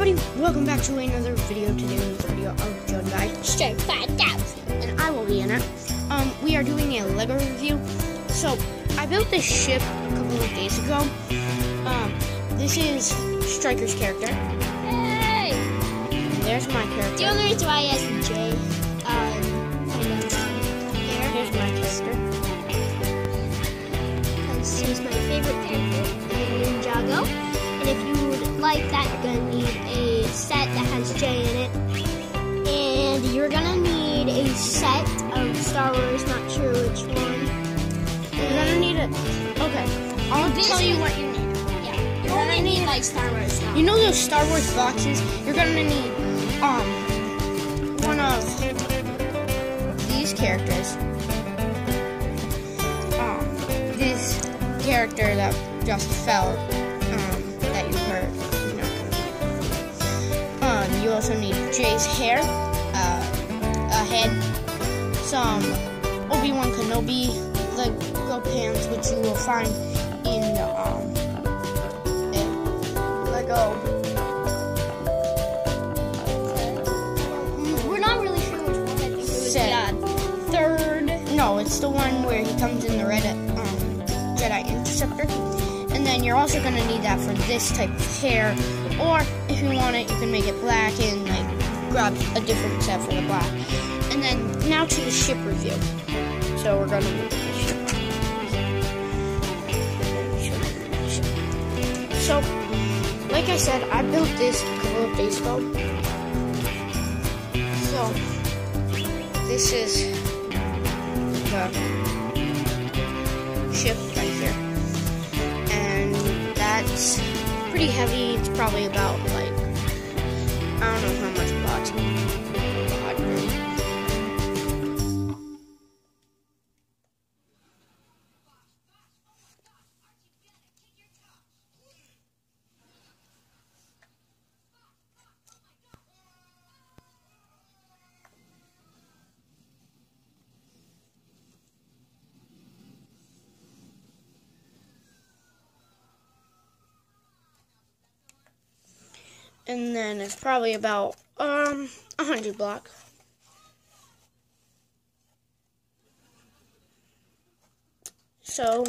everybody, welcome back to another video. Today in this video of Joe Guy, Straight 5000. and I will be in it. Um, we are doing a Lego review. So, I built this ship a couple of days ago. Um, this is Striker's character. Hey! And there's my character. The only reason why he has the J um, from here Here's my character. because he's my favorite character in Ninjago. Like that, you're gonna need a set that has Jay in it. And you're gonna need a set of Star Wars, not sure which one. You're gonna need it. Okay, I'll tell you what you need. Yeah, you're gonna need like Star Wars stuff. You know those Star Wars boxes? You're gonna need um one of these characters. Um, this character that just fell. Also need Jay's hair, uh, a head, some Obi Wan Kenobi Lego pants, which you will find in the um in Lego We're not really sure which one. I think it was Set. third. No, it's the one where he comes in the red um, Jedi Interceptor. And then you're also gonna need that for this type of hair. Or if you want it, you can make it black and like grab a different set for the black. And then now to the ship review. So we're gonna move the ship. So, like I said, I built this days ago. So, this is the ship right here. Pretty heavy. It's probably about like, And then it's probably about um a hundred block. So